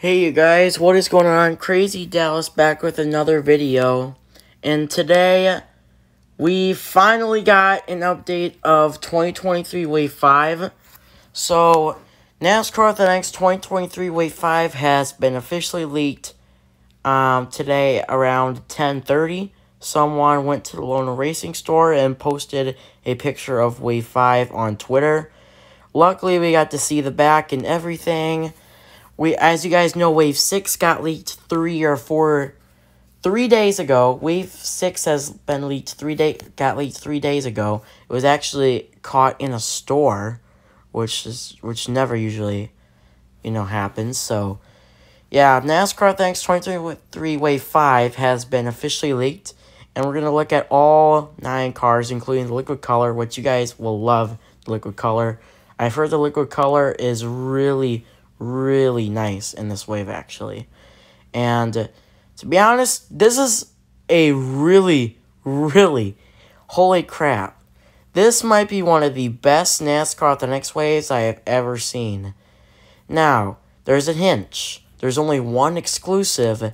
Hey you guys, what is going on? Crazy Dallas back with another video. And today, we finally got an update of 2023 Wave 5. So, NASCAR Authentics 2023 Wave 5 has been officially leaked um, today around 10.30. Someone went to the Lionel Racing store and posted a picture of Wave 5 on Twitter. Luckily, we got to see the back and everything we as you guys know wave 6 got leaked 3 or 4 3 days ago. Wave 6 has been leaked 3 day got leaked 3 days ago. It was actually caught in a store which is which never usually you know happens. So yeah NASCAR Authentics 2023 wave 5 has been officially leaked. And we're going to look at all 9 cars including the liquid color which you guys will love the liquid color. I've heard the liquid color is really really nice in this wave, actually. And to be honest, this is a really, really, holy crap. This might be one of the best NASCAR Authentics Waves I have ever seen. Now, there's a hinge. There's only one exclusive,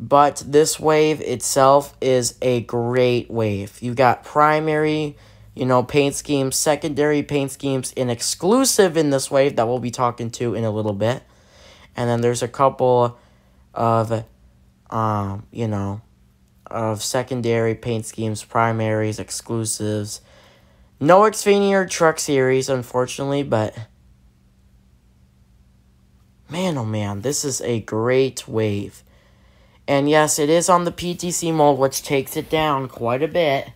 but this wave itself is a great wave. You got primary you know, paint schemes, secondary paint schemes, and exclusive in this wave that we'll be talking to in a little bit. And then there's a couple of, um, you know, of secondary paint schemes, primaries, exclusives. No Xfinity Truck Series, unfortunately, but man, oh man, this is a great wave. And yes, it is on the PTC mold, which takes it down quite a bit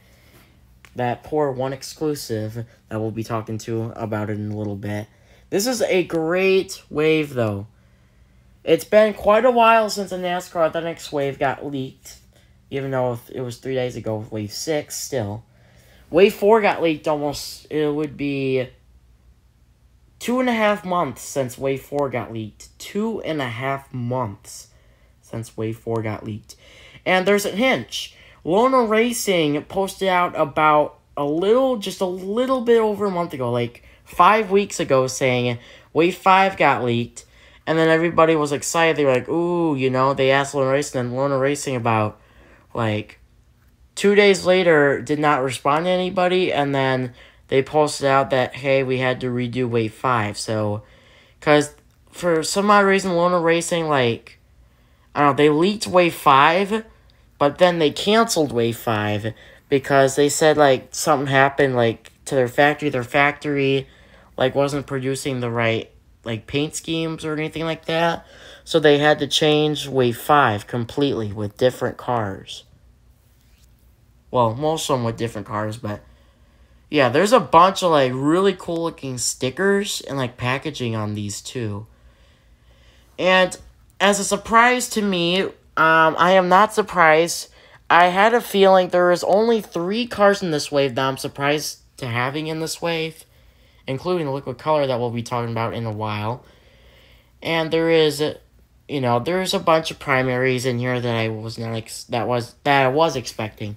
that poor one exclusive that we'll be talking to about it in a little bit. This is a great wave, though. It's been quite a while since a NASCAR Authentics Wave got leaked, even though it was three days ago with Wave 6 still. Wave 4 got leaked almost, it would be two and a half months since Wave 4 got leaked. Two and a half months since Wave 4 got leaked. And there's a hinge. Lionel Racing posted out about a little, just a little bit over a month ago, like five weeks ago, saying Wave 5 got leaked. And then everybody was excited. They were like, ooh, you know, they asked Lionel Racing and Lionel Racing about, like, two days later, did not respond to anybody. And then they posted out that, hey, we had to redo Wave 5. So, because for some odd reason, Lionel Racing, like, I don't know, they leaked Wave 5 but then they canceled Wave 5 because they said, like, something happened, like, to their factory. Their factory, like, wasn't producing the right, like, paint schemes or anything like that. So they had to change Wave 5 completely with different cars. Well, most of them with different cars, but... Yeah, there's a bunch of, like, really cool-looking stickers and, like, packaging on these, too. And as a surprise to me, um, I am not surprised. I had a feeling there is only three cars in this wave that I'm surprised to having in this wave, including the liquid color that we'll be talking about in a while. And there is, you know, there's a bunch of primaries in here that I was not ex- that was that I was expecting.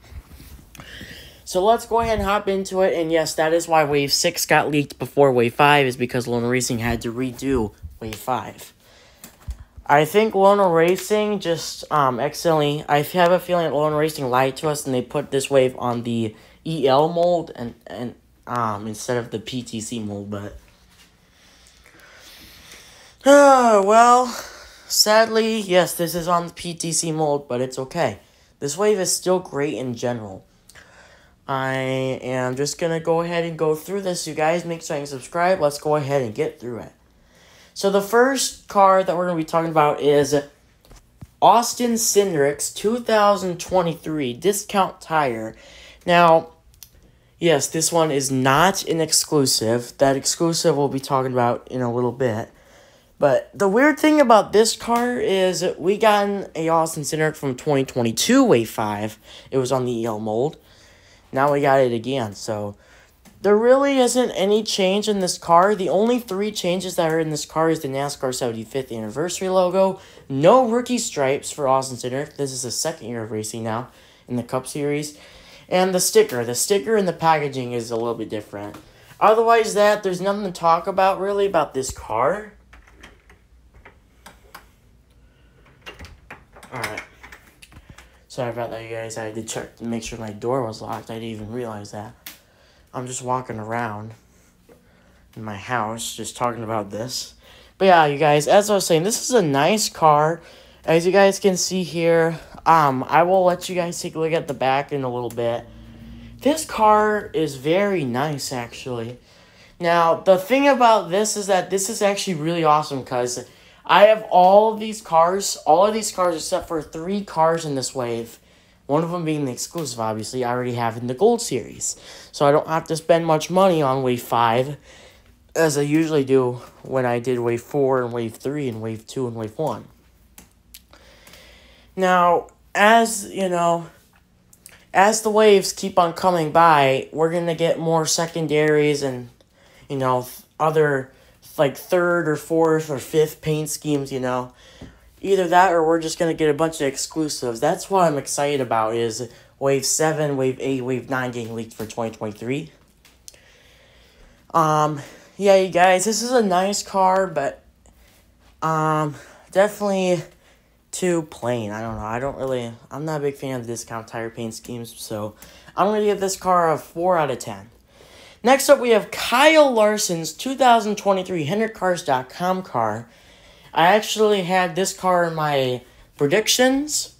So let's go ahead and hop into it. And yes, that is why Wave 6 got leaked before Wave 5, is because Lionel Racing had to redo Wave 5. I think Lionel Racing just um, accidentally. I have a feeling Lionel Racing lied to us and they put this wave on the EL mold and and um instead of the PTC mold, but. Uh, well, sadly, yes, this is on the PTC mold, but it's okay. This wave is still great in general. I am just gonna go ahead and go through this, you guys. Make sure you subscribe. Let's go ahead and get through it. So the first car that we're going to be talking about is Austin Cindric's 2023 discount tire. Now, yes, this one is not an exclusive. That exclusive we'll be talking about in a little bit. But the weird thing about this car is we got a Austin Cindric from 2022 Wave 5. It was on the EL mold. Now we got it again, so there really isn't any change in this car. The only three changes that are in this car is the NASCAR 75th anniversary logo, no rookie stripes for Austin Cindric. This is the second year of racing now in the Cup Series. And the sticker. The sticker and the packaging is a little bit different. Otherwise, that there's nothing to talk about really about this car. Alright. Sorry about that, you guys. I had to check to make sure my door was locked. I didn't even realize that. I'm just walking around in my house, just talking about this. But yeah, you guys, as I was saying, this is a nice car. As you guys can see here, um, I will let you guys take a look at the back in a little bit. This car is very nice, actually. Now, the thing about this is that this is actually really awesome because I have all of these cars, all of these cars except for three cars in this wave. One of them being the exclusive, obviously, I already have in the Gold Series. So I don't have to spend much money on Wave 5 as I usually do when I did Wave 4 and Wave 3 and Wave 2 and Wave 1. Now, as, you know, as the waves keep on coming by, we're going to get more secondaries and, you know, other, like, third or fourth or fifth paint schemes, you know. Either that or we're just going to get a bunch of exclusives. That's what I'm excited about is Wave 7, Wave 8, Wave 9 getting leaked for 2023. Um, yeah, you guys, this is a nice car, but um, definitely too plain. I don't know. I don't really. I'm not a big fan of the discount tire paint schemes, so I'm gonna give this car a four out of ten. Next up, we have Kyle Larson's 2023 HendrickCars.com car. I actually had this car in my predictions,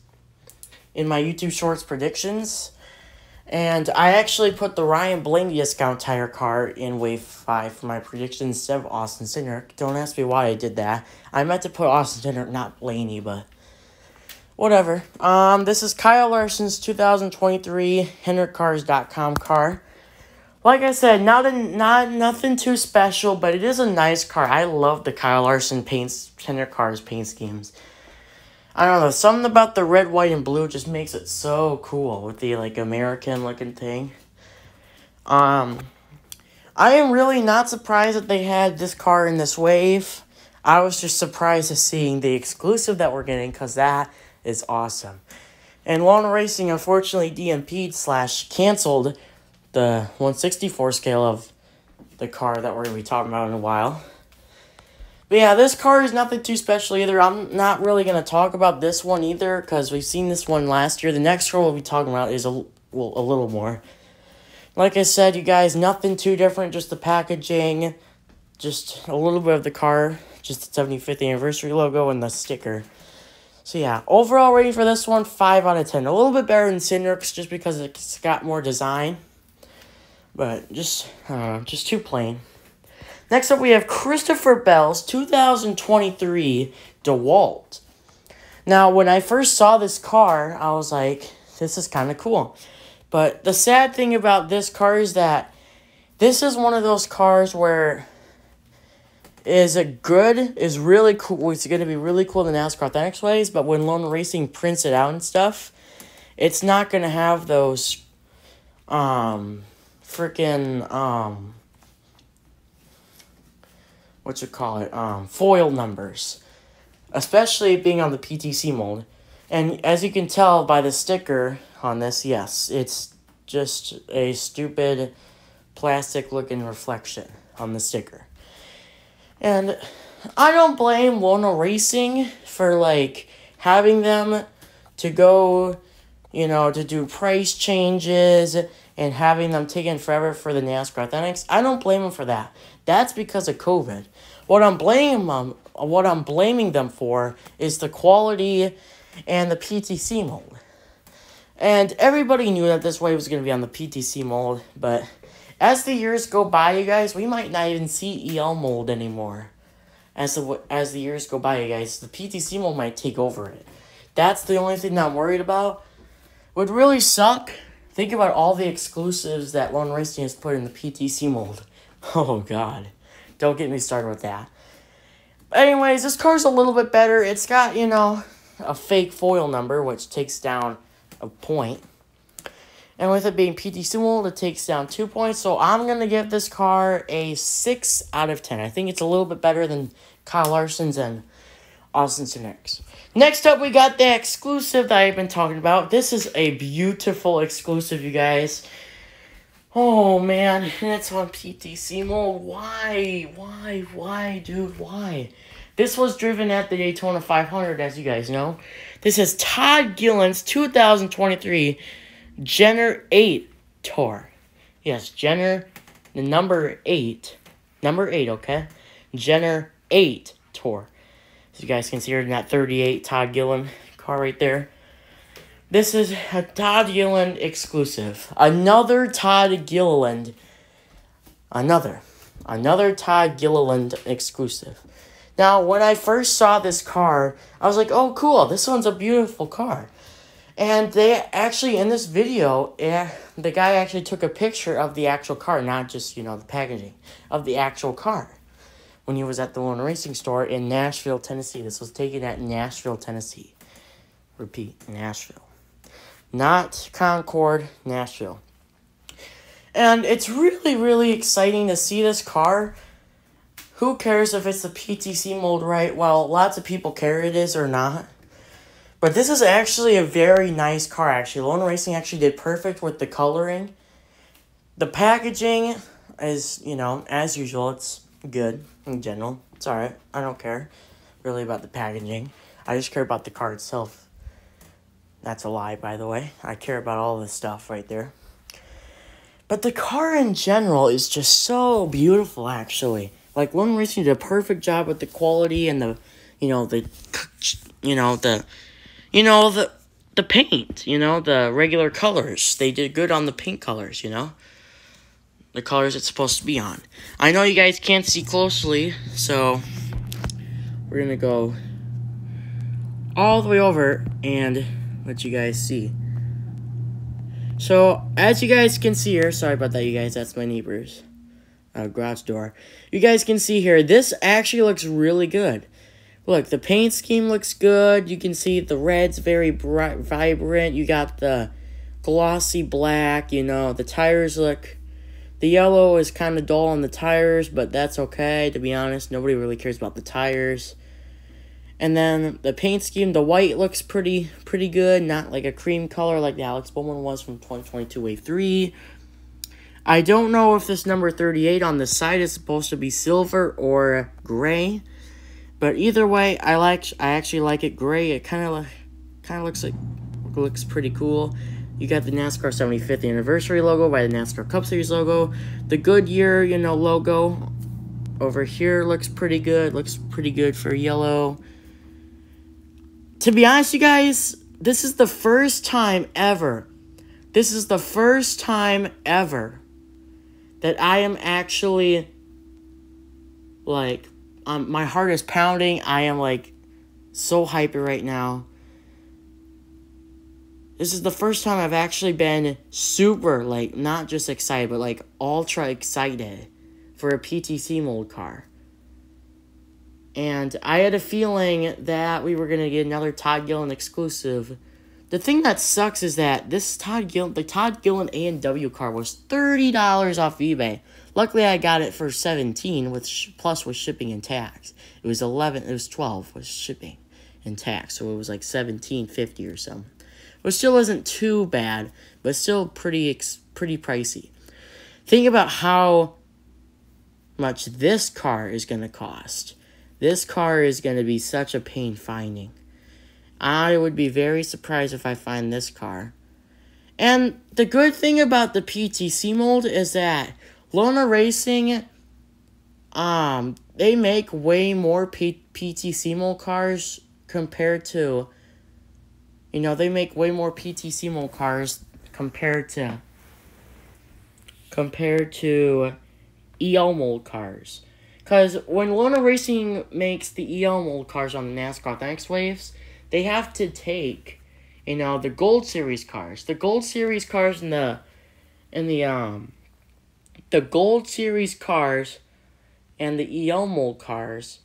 in my YouTube Shorts predictions. And I actually put the Ryan Blaney discount tire car in Wave 5 for my prediction instead of Austin Cindric. Don't ask me why I did that. I meant to put Austin Cindric, not Blaney, but whatever. Um, this is Kyle Larson's 2023 HendrickCars.com car. Like I said, not a, not nothing too special, but it is a nice car. I love the Kyle Larson paints tender Cars paint schemes. I don't know, something about the red, white, and blue just makes it so cool with the, like, American-looking thing. Um, I am really not surprised that they had this car in this wave. I was just surprised to seeing the exclusive that we're getting, because that is awesome. And Lionel Racing, unfortunately, DMP'd slash canceled the 164 scale of the car that we're going to be talking about in a while. But yeah, this car is nothing too special either. I'm not really going to talk about this one either because we've seen this one last year. The next car we'll be talking about is a, well, a little more. Like I said, you guys, nothing too different. Just the packaging, just a little bit of the car, just the 75th anniversary logo and the sticker. So yeah, overall rating for this one, 5 out of 10. A little bit better than Cindric's just because it's got more design. But just, uh, just too plain. Next up, we have Christopher Bell's 2023 DeWalt. Now, when I first saw this car, I was like, this is kind of cool. But the sad thing about this car is that this is one of those cars where is it good, is really cool, it's going to be really cool in the NASCAR ways, but when Lionel Racing prints it out and stuff, it's not going to have those, um, freaking, um, what you call it, um, foil numbers, especially being on the PTC mold. And as you can tell by the sticker on this, yes, it's just a stupid plastic looking reflection on the sticker. And I don't blame Lionel Racing for like having them to go, you know, to do price changes and having them taken forever for the NASCAR Authentics. I don't blame them for that. That's because of COVID. What I'm blaming them, what I'm blaming them for is the quality and the PTC mold. And everybody knew that this wave was going to be on the PTC mold, but as the years go by, you guys, we might not even see EL mold anymore. As the as the years go by, you guys, the PTC mold might take over it. That's the only thing that I'm worried about. Would really suck. Think about all the exclusives that Lionel Racing has put in the PTC mold. Oh God. Don't get me started with that. Anyways, this car's a little bit better. It's got, you know, a fake foil number, which takes down a point. And with it being PTC mold, it takes down two points. So I'm going to give this car a 6 out of 10. I think it's a little bit better than Kyle Larson's and Austin Cindric's. Next up, we got the exclusive that I've been talking about. This is a beautiful exclusive, you guys. Oh man, it's on PTC mold. Why? Why? Why, dude? Why? This was driven at the Daytona 500, as you guys know. This is Todd Gillen's 2023 Jenner 8 Tour. Yes, Jenner, the number 8. Number 8, okay? Jenner 8 Tour. As you guys can see here in that 38 Todd Gilliland car right there. This is a Todd Gilliland exclusive. Another Todd Gilliland. Another. Another Todd Gilliland exclusive. Now, when I first saw this car, I was like, oh, cool, this one's a beautiful car. And they actually, in this video, eh, the guy actually took a picture of the actual car, not just, you know, the packaging, of the actual car. When he was at the Lionel Racing Store in Nashville, Tennessee. This was taken at Nashville, Tennessee. Repeat, Nashville. Not Concord, Nashville. And it's really, really exciting to see this car. Who cares if it's the PTC mold right? Well, lots of people care it is or not. But this is actually a very nice car, actually. Lionel Racing actually did perfect with the coloring. The packaging is, you know, as usual, it's good in general. It's alright. I don't care really about the packaging. I just care about the car itself. That's a lie, by the way. I care about all this stuff right there. But the car in general is just so beautiful, actually. Like, Lionel Racing did a perfect job with the quality and the, you know, the, you know, the, you know, the, the paint, you know, the regular colors. They did good on the paint colors, you know? The colors it's supposed to be on. I know you guys can't see closely, so we're gonna go all the way over and let you guys see. So, as you guys can see here, sorry about that, you guys, that's my neighbor's uh, garage door. You guys can see here, this actually looks really good. Look, the paint scheme looks good. You can see the red's very bright, vibrant. You got the glossy black, you know, the tires look... The yellow is kind of dull on the tires, but that's okay, to be honest. Nobody really cares about the tires. And then the paint scheme, the white looks pretty pretty good, not like a cream color like the Alex Bowman was from 2022 Wave 3. I don't know if this number 38 on the side is supposed to be silver or gray. But either way, I like I actually like it gray. It kind of kind of looks like looks pretty cool. You got the NASCAR 75th anniversary logo by the NASCAR Cup Series logo. The Goodyear, you know, logo over here looks pretty good. Looks pretty good for yellow to be honest, you guys, this is the first time ever. This is the first time ever that I am actually like um my heart is pounding. I am like so hyper right now. This is the first time I've actually been super like not just excited but like ultra excited for a PTC mold car. And I had a feeling that we were going to get another Todd Gillen exclusive. The thing that sucks is that this Todd Gillen, the Todd Gilliland A&W car was $30 off eBay. Luckily, I got it for 17 with plus with shipping and tax. It was 11, it was 12 with shipping and tax, so it was like 17.50 or something. Which still isn't too bad, but still pretty pretty pricey. Think about how much this car is going to cost. This car is going to be such a pain finding. I would be very surprised if I find this car. And the good thing about the PTC mold is that Lionel Racing, um, they make way more P- PTC mold cars compared to, you know, they make way more PTC mold cars compared to, compared to EL mold cars. Because when Lionel Racing makes the EL mold cars on the NASCAR Authentics Waves, they have to take, you know, the Gold Series cars. The Gold Series cars and the, and the, um, the Gold Series cars and the EL mold cars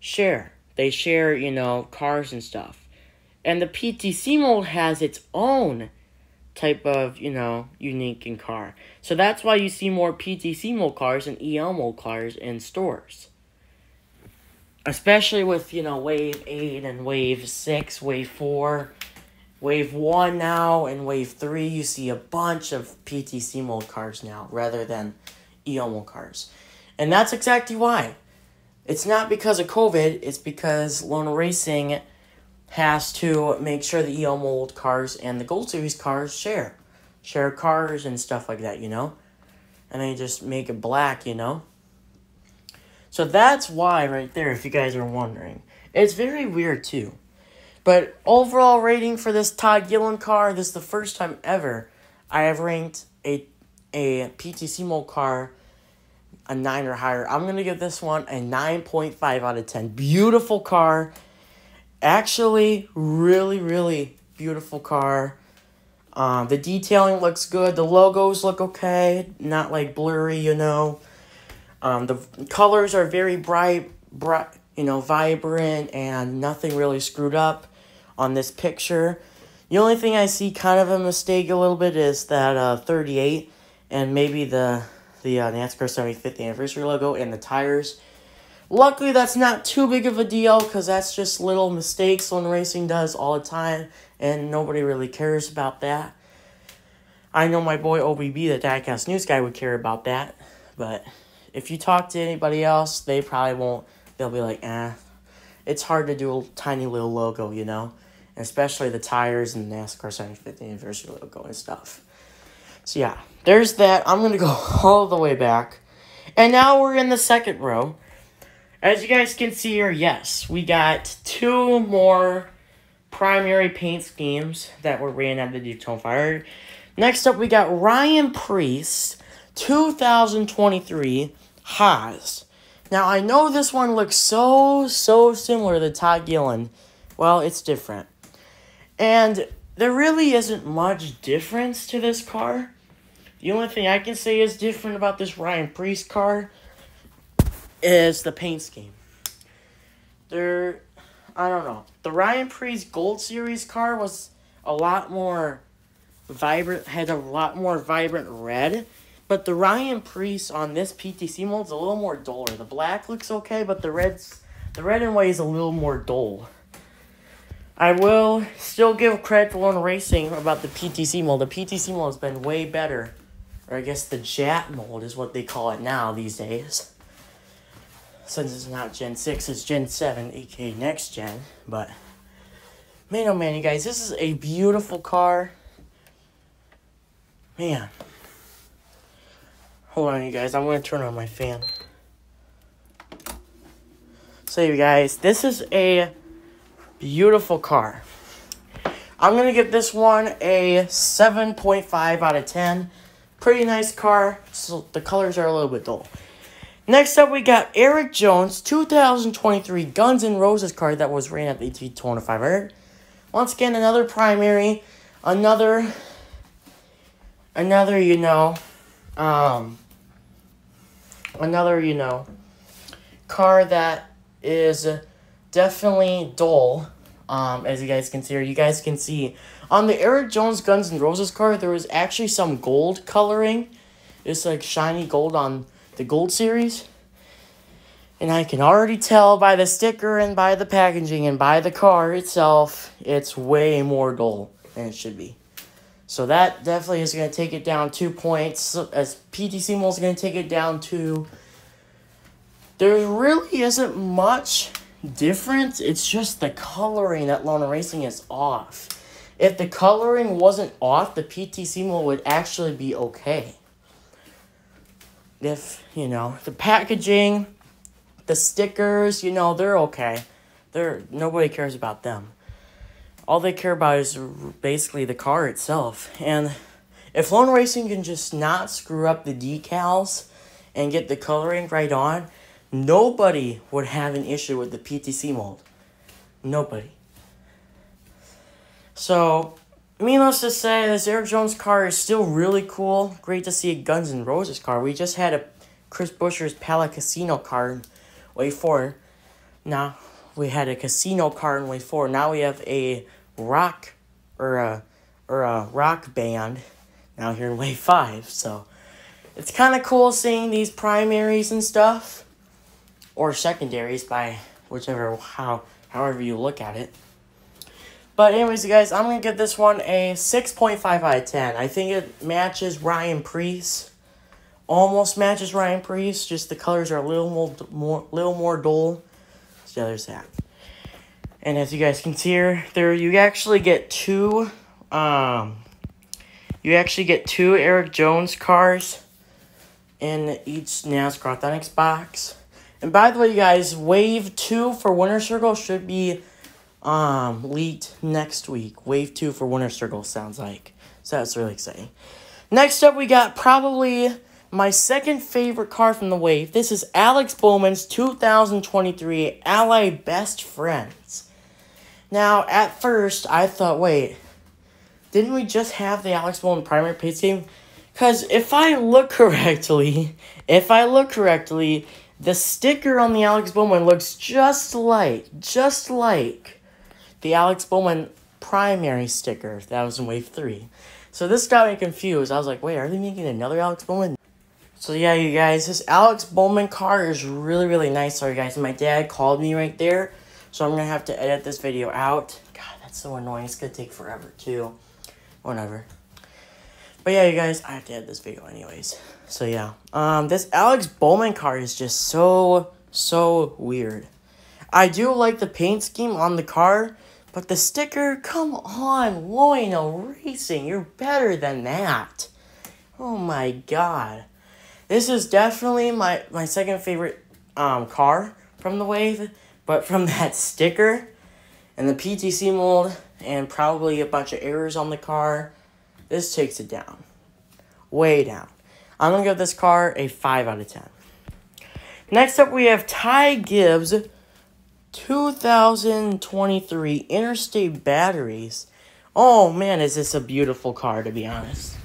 share. They share, you know, cars and stuff. And the PTC mold has its own type of, you know, unique in car. So that's why you see more PTC mold cars and EL mold cars in stores. Especially with, you know, Wave 8 and Wave 6, Wave 4, Wave 1 now, and Wave 3, you see a bunch of PTC mold cars now rather than EL mold cars. And that's exactly why. It's not because of COVID, it's because Lionel Racing has to make sure the EL mold cars and the Gold Series cars share. Share cars and stuff like that, you know? And they just make it black, you know? So that's why, right there, if you guys are wondering. It's very weird, too. But overall rating for this Todd Gillen car, this is the first time ever I have ranked a, a PTC mold car a 9 or higher. I'm going to give this one a 9.5 out of 10. Beautiful car. Actually, really, really beautiful car. Um, the detailing looks good. The logos look okay. Not like blurry, you know. Um, the colors are very bright, bright, you know, vibrant, and nothing really screwed up on this picture. The only thing I see kind of a mistake a little bit is that uh, 38 and maybe the the uh, NASCAR 75th anniversary logo and the tires. Luckily, that's not too big of a deal because that's just little mistakes Lionel Racing does all the time, and nobody really cares about that. I know my boy OBB, the Diecast News guy, would care about that, but if you talk to anybody else, they probably won't. They'll be like, eh. It's hard to do a tiny little logo, you know? especially the tires and the NASCAR 75th anniversary logo and stuff. So yeah, there's that. I'm going to go all the way back. And now we're in the second row. As you guys can see here, yes, we got two more primary paint schemes that were ran at the Daytona Fire. Next up, we got Ryan Preece, 2023 Haas. Now, I know this one looks so, so similar to Todd Gillen. Well, it's different. And there really isn't much difference to this car. The only thing I can say is different about this Ryan Preece car is the paint scheme. There, I don't know. The Ryan Preece Gold Series car was a lot more vibrant, had a lot more vibrant red. But the Ryan Preece on this PTC mold is a little more duller. The black looks okay, but the red's the red and white is a little more dull. I will still give credit to Lionel Racing about the PTC mold. The PTC mold has been way better or I guess the JAT mold is what they call it now these days. Since it's not Gen 6, it's Gen 7, aka next gen. But, man oh man, you guys, this is a beautiful car. Man. Hold on, you guys, I'm going to turn on my fan. So, you guys, this is a beautiful car. I'm going to give this one a 7.5 out of 10. Pretty nice car. So the colors are a little bit dull. Next up, we got Erik Jones, 2023 Guns N' Roses card that was ran at the Daytona 500. Once again, another primary, another, another, you know, um, another, you know, car that is definitely dull, um, as you guys can see here. You guys can see on the Erik Jones Guns N' Roses card, there was actually some gold coloring. It's like shiny gold on the gold series. And I can already tell by the sticker and by the packaging and by the car itself, it's way more dull than it should be. So that definitely is going to take it down two points. As PTC Mold is going to take it down to. There really isn't much difference. It's just the coloring that Lionel Racing is off. If the coloring wasn't off, the PTC mold would actually be okay. If, you know, the packaging, the stickers, you know, they're okay. They're nobody cares about them. All they care about is basically the car itself. And if Lionel Racing can just not screw up the decals and get the coloring right on, nobody would have an issue with the PTC mold. Nobody. So, needless to say, this Erik Jones car is still really cool. Great to see a Guns N' Roses car. We just had a Chris Buescher's Pala Casino car in Wave 4. Now, we had a casino car in Wave 4. Now we have a rock or a, or a rock band now here in Wave 5. So, it's kind of cool seeing these primaries and stuff. Or secondaries by whichever, how, however you look at it. But anyways, you guys, I'm going to give this one a 6.5 out of 10. I think it matches Ryan Preece almost matches Ryan Preece, just the colors are a little more, more little more dull. So yeah, there's that. And as you guys can see here, there you actually get two um you actually get two Erik Jones cars in each NASCAR Authentics box. And by the way, you guys, Wave 2 for Winner's Circle should be um, leaked next week. Wave 2 for Winner's Circle sounds like. So that's really exciting. Next up, we got probably my second favorite car from the Wave. This is Alex Bowman's 2023 Ally Best Friends. Now, at first, I thought, wait, didn't we just have the Alex Bowman primary paint scheme? Because if I look correctly, if I look correctly, the sticker on the Alex Bowman looks just like, just like the Alex Bowman primary sticker that was in Wave 3. So this got me confused. I was like, wait, are they making another Alex Bowman? So yeah, you guys, this Alex Bowman car is really, really nice. Sorry, guys, my dad called me right there. So I'm going to have to edit this video out. God, that's so annoying. It's going to take forever, too. Whatever. But yeah, you guys, I have to edit this video anyways. So yeah, um, this Alex Bowman car is just so, so weird. I do like the paint scheme on the car, but the sticker, come on, Lionel Racing, you're better than that. Oh my god. This is definitely my, my second favorite um, car from the Wave, but from that sticker and the PTC mold and probably a bunch of errors on the car, this takes it down. Way down. I'm going to give this car a 5 out of 10. Next up, we have Ty Gibbs 2023 Interstate Batteries. Oh man, is this a beautiful car, to be honest.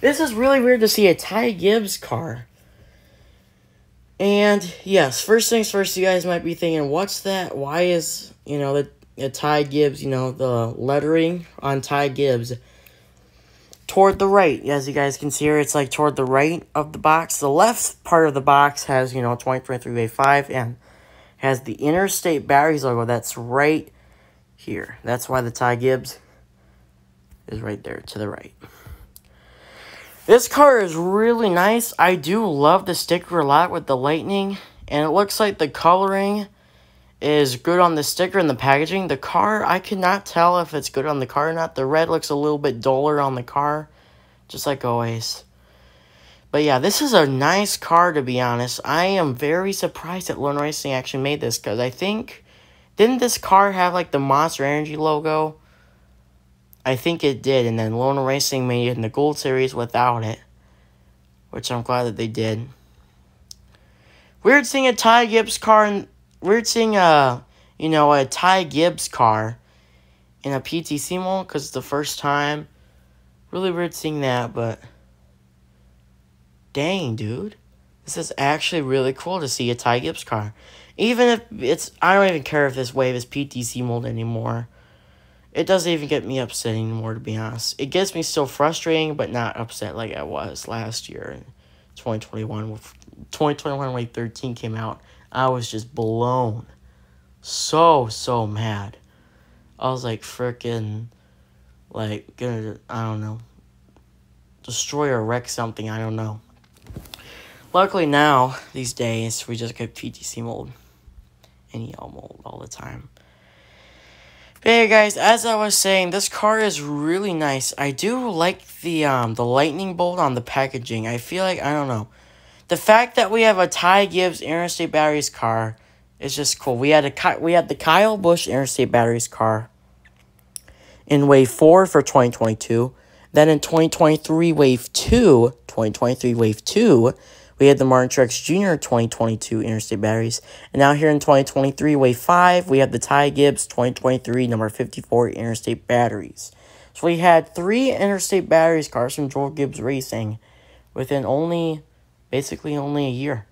This is really weird to see a Ty Gibbs car. And yes, first things first, you guys might be thinking, what's that? Why is, you know, the, the Ty Gibbs, you know, the lettering on Ty Gibbs toward the right. As you guys can see here, it's like toward the right of the box. The left part of the box has, you know, 2023 Wave 5 and has the Interstate Batteries logo. That's right here. That's why the Ty Gibbs is right there to the right. This car is really nice. I do love the sticker a lot with the lightning. And it looks like the coloring is good on the sticker and the packaging. The car, I cannot tell if it's good on the car or not. The red looks a little bit duller on the car, just like always. But yeah, this is a nice car to be honest. I am very surprised that Lionel Racing actually made this because I think, didn't this car have like the Monster Energy logo? I think it did, and then Lionel Racing made it in the Gold Series without it, which I'm glad that they did. Weird seeing a Ty Gibbs car in weird seeing a you know a Ty Gibbs car in a PTC mold because it's the first time. Really weird seeing that, but dang, dude, this is actually really cool to see a Ty Gibbs car. Even if it's, I don't even care if this wave is PTC mold anymore. It doesn't even get me upset anymore, to be honest. It gets me still frustrating, but not upset like I was last year in 2021. 2021 Wave 13 came out I was just blown. So, so mad. I was like freaking, like, gonna, I don't know, destroy or wreck something, I don't know. Luckily now, these days, we just get PTC mold and EL mold all the time. But hey guys, as I was saying, this car is really nice. I do like the um the lightning bolt on the packaging. I feel like I don't know. The fact that we have a Ty Gibbs Interstate Batteries car is just cool. We had a we had the Kyle Busch Interstate Batteries car in Wave 4 for 2022. Then in 2023 Wave 2, 2023 Wave 2, we had the Martin Truex Jr. 2022 Interstate Batteries. And now here in 2023 Wave 5, we have the Ty Gibbs 2023 number 54 Interstate Batteries. So we had three Interstate Batteries cars from Joe Gibbs Racing within only basically only a year.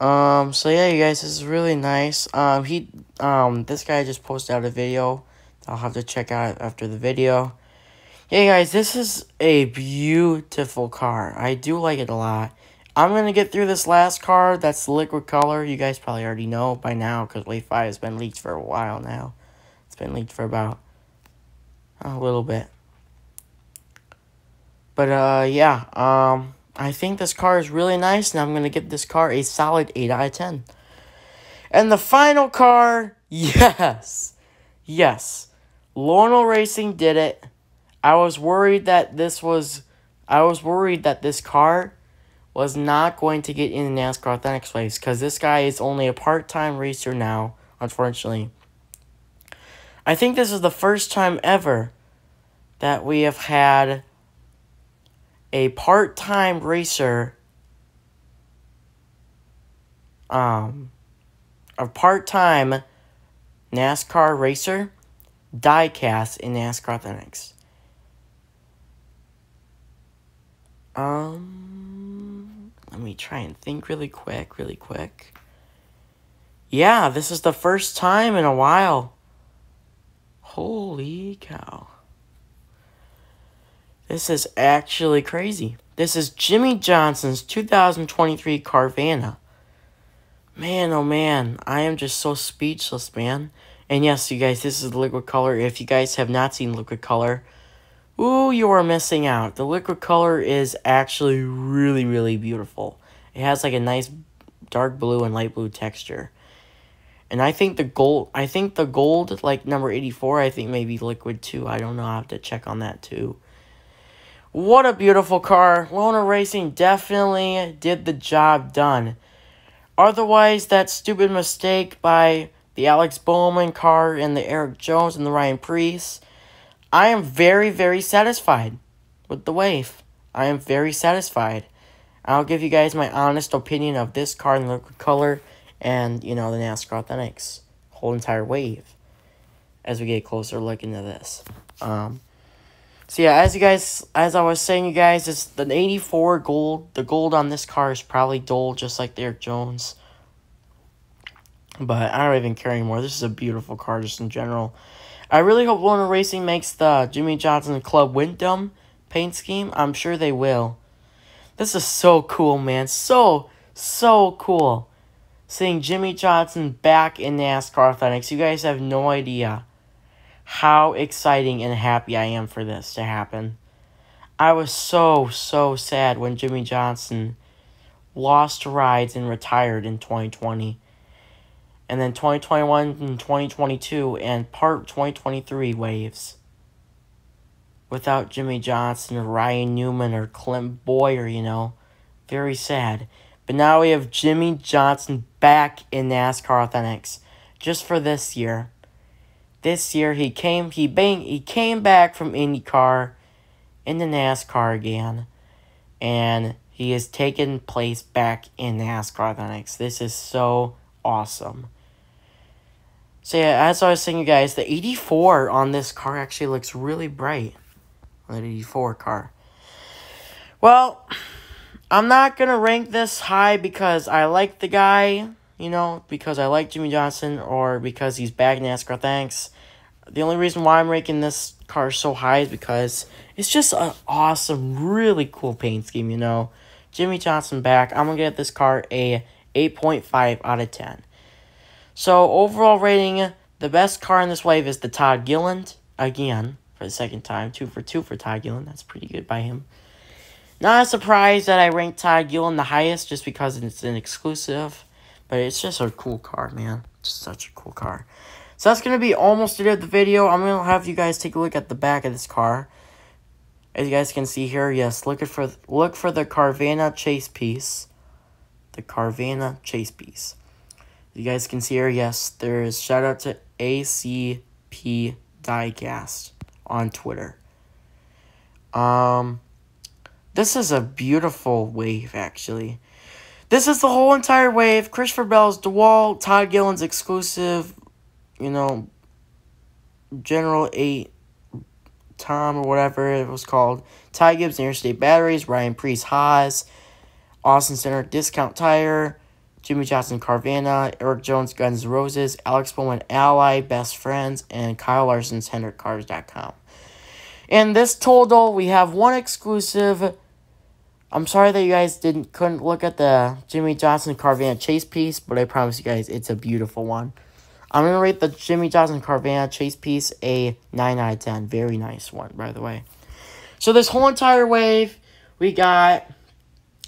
Um, so yeah, you guys, this is really nice. Um, he, um, this guy just posted out a video. I'll have to check out after the video. Hey guys, this is a beautiful car. I do like it a lot. I'm going to get through this last car. That's liquid color. You guys probably already know by now because Wave 5 has been leaked for a while now. It's been leaked for about a little bit. But, uh, yeah, um, I think this car is really nice, and I'm going to give this car a solid 8 out of 10. And the final car, yes, yes, Lionel Racing did it. I was worried that this was, I was worried that this car was not going to get in the NASCAR Authentics race because this guy is only a part-time racer now, unfortunately. I think this is the first time ever that we have had a part-time racer um a part-time NASCAR racer diecast in NASCAR Authentics. Um let me try and think really quick, really quick. Yeah, this is the first time in a while. Holy cow. This is actually crazy. This is Jimmie Johnson's 2023 Carvana. Man, oh man, I am just so speechless, man. And yes, you guys, this is the liquid color. If you guys have not seen liquid color, ooh, you are missing out. The liquid color is actually really, really beautiful. It has like a nice dark blue and light blue texture. And I think the gold, I think the gold, like number 84, I think maybe liquid too. I don't know. I have to check on that too. What a beautiful car. Lionel Racing definitely did the job done. Otherwise, that stupid mistake by the Alex Bowman car and the Erik Jones and the Ryan Preece, I am very, very satisfied with the wave. I am very satisfied. I'll give you guys my honest opinion of this car in liquid color and, you know, the NASCAR Authentics whole entire wave as we get closer look into this. Um, so yeah, as you guys, as I was saying, you guys, it's the 84 gold. The gold on this car is probably dull, just like Erik Jones. But I don't even care anymore. This is a beautiful car just in general. I really hope Lionel Racing makes the Jimmie Johnson Club Wyndham paint scheme. I'm sure they will. This is so cool, man. So, so cool. Seeing Jimmie Johnson back in NASCAR Authentics. You guys have no idea how exciting and happy I am for this to happen. I was so, so sad when Jimmie Johnson lost rides and retired in 2020. And then 2021 and 2022 and part 2023 waves. Without Jimmie Johnson or Ryan Newman or Clint Bowyer, you know. Very sad. But now we have Jimmie Johnson back in NASCAR Authentics just for this year this year he came he bang he came back from IndyCar into NASCAR again, and he has taken place back in NASCAR Authentics. This is so awesome. So yeah, as I was saying, you guys, the 84 on this car actually looks really bright. The 84 car. Well, I'm not going to rank this high because I like the guy you know, because I like Jimmie Johnson or because he's back in NASCAR Authentics. The only reason why I'm ranking this car so high is because it's just an awesome, really cool paint scheme, you know. Jimmie Johnson back. I'm going to get this car a 8.5 out of 10. So, overall rating, the best car in this wave is the Todd Gilland, Again, for the second time. Two for two for Todd Gilland. That's pretty good by him. Not a surprise that I ranked Todd Gilliland the highest just because it's an exclusive. But it's just a cool car, man. Just such a cool car. So that's going to be almost it of the video. I'm going to have you guys take a look at the back of this car. As you guys can see here, yes, look for look for the Carvana chase piece. The Carvana chase piece. You guys can see here, yes, there is shout out to ACP Diecast on Twitter. Um, this is a beautiful wave, actually. This is the whole entire wave. Christopher Bell's DeWalt, Todd Gilliland's exclusive, you know, General 8 Tom or whatever it was called. Ty Gibbs Interstate Batteries, Ryan Preece, Haas, Austin Cindric Discount Tire, Jimmie Johnson Carvana, Erik Jones Guns Roses, Alex Bowman Ally, Best Friends, and Kyle Larson's HendrickCars.com. In this total, we have one exclusive I'm sorry that you guys didn't couldn't look at the Jimmie Johnson Carvana chase piece, but I promise you guys it's a beautiful one. I'm gonna rate the Jimmie Johnson Carvana chase piece a 9 out of 10. Very nice one, by the way. So this whole entire wave, we got,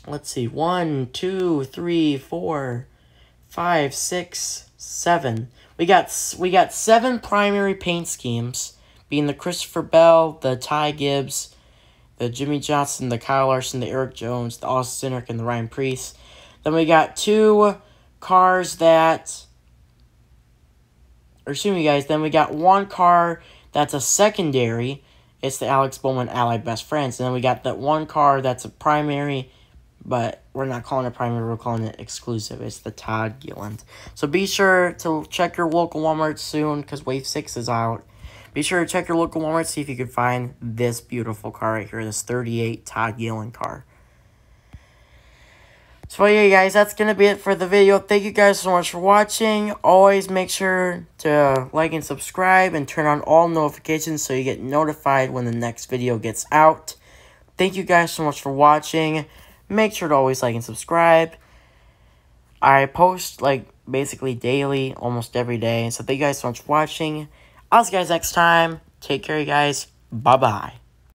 let's see, one, two, three, four, five, six, seven. We got we got seven primary paint schemes, being the Christopher Bell, the Ty Gibbs, the Jimmie Johnson, the Kyle Larson, the Erik Jones, the Austin Cindric, and the Ryan Preece. Then we got two cars that, or excuse me, guys. Then we got one car that's a secondary. It's the Alex Bowman Allied Best Friends. And then we got that one car that's a primary but we're not calling it primary, we're calling it exclusive. It's the Todd Gilliland. So be sure to check your local Walmart soon because Wave 6 is out. Be sure to check your local Walmart, see if you can find this beautiful car right here, this 38 Todd Gilliland car. So yeah, guys, that's going to be it for the video. Thank you guys so much for watching. Always make sure to like and subscribe and turn on all notifications so you get notified when the next video gets out. Thank you guys so much for watching. Make sure to always like and subscribe. I post like basically daily, almost every day. So thank you guys so much for watching. I'll see you guys next time. Take care, you guys. Bye bye.